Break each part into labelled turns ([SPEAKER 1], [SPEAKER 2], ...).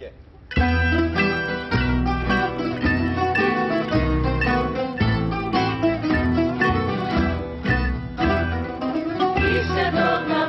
[SPEAKER 1] Yeah.
[SPEAKER 2] Krishna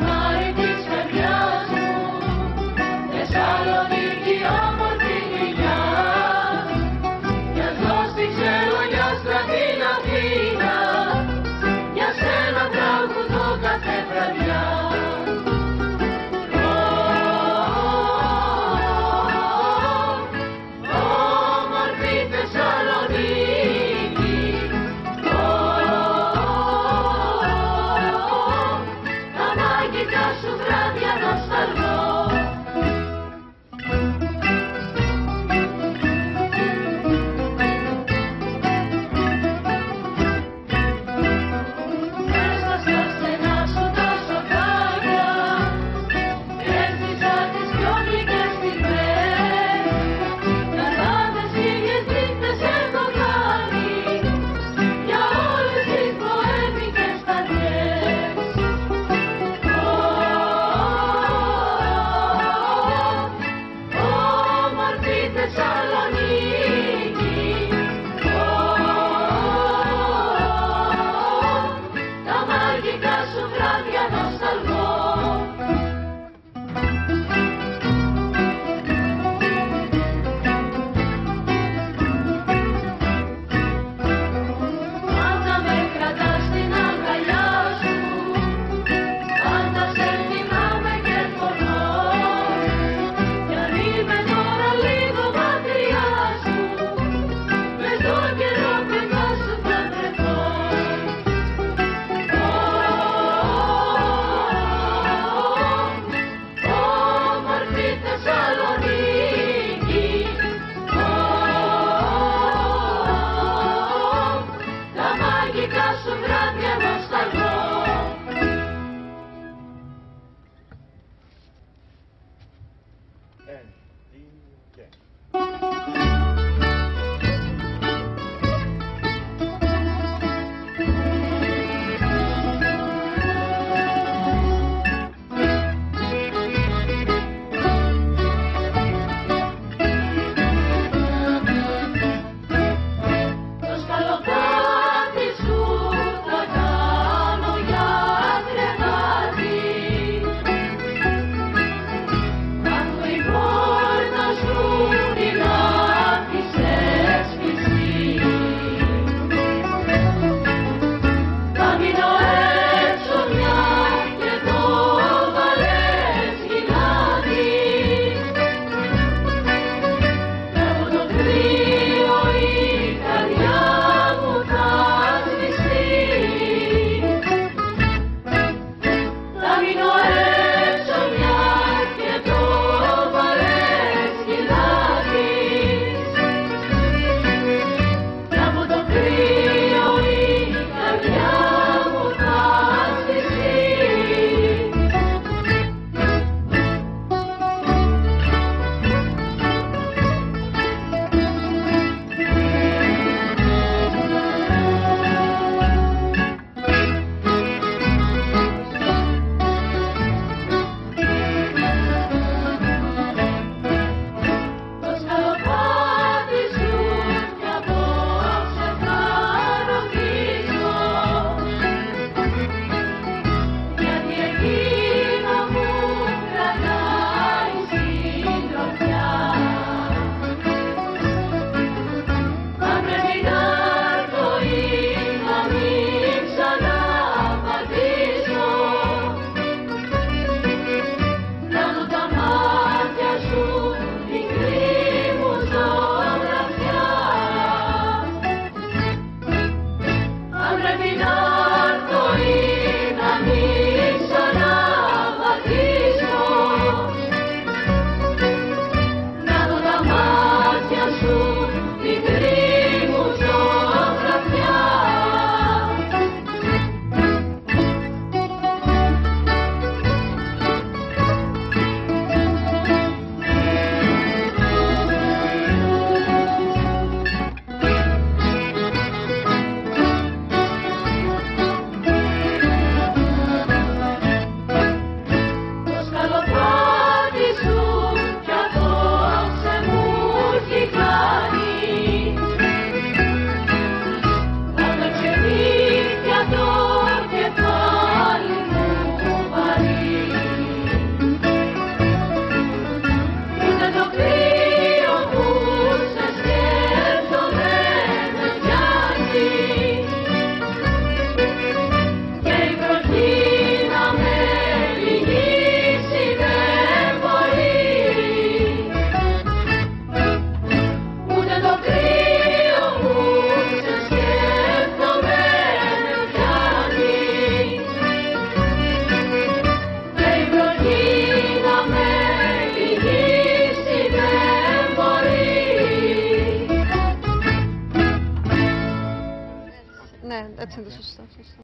[SPEAKER 1] Sus, sus, sus.